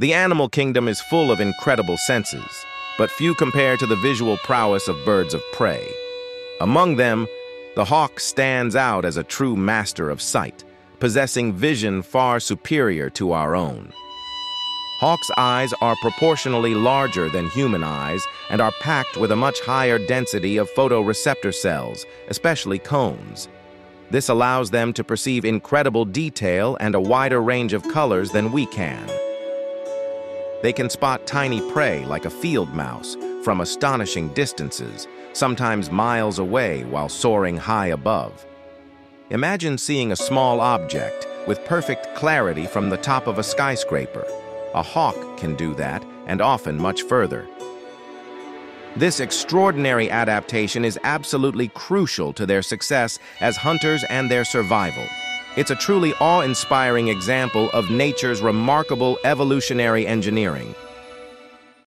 The animal kingdom is full of incredible senses, but few compare to the visual prowess of birds of prey. Among them, the hawk stands out as a true master of sight, possessing vision far superior to our own. Hawks' eyes are proportionally larger than human eyes and are packed with a much higher density of photoreceptor cells, especially cones. This allows them to perceive incredible detail and a wider range of colors than we can. They can spot tiny prey like a field mouse from astonishing distances, sometimes miles away while soaring high above. Imagine seeing a small object with perfect clarity from the top of a skyscraper. A hawk can do that, and often much further. This extraordinary adaptation is absolutely crucial to their success as hunters and their survival. It's a truly awe-inspiring example of nature's remarkable evolutionary engineering.